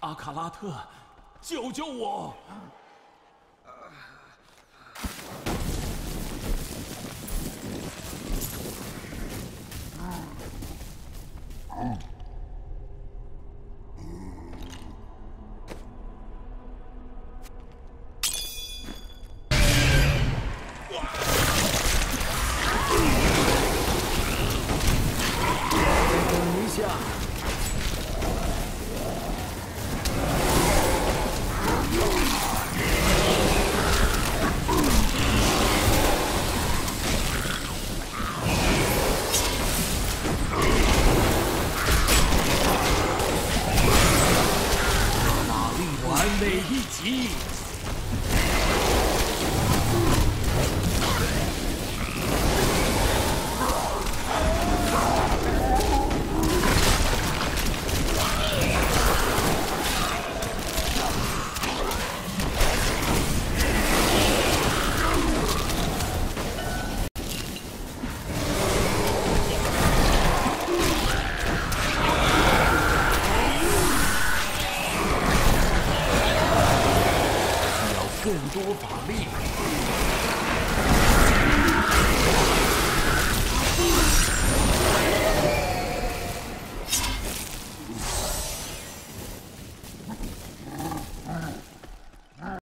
阿卡拉特，救救我！等一下，完美一击！更多法力。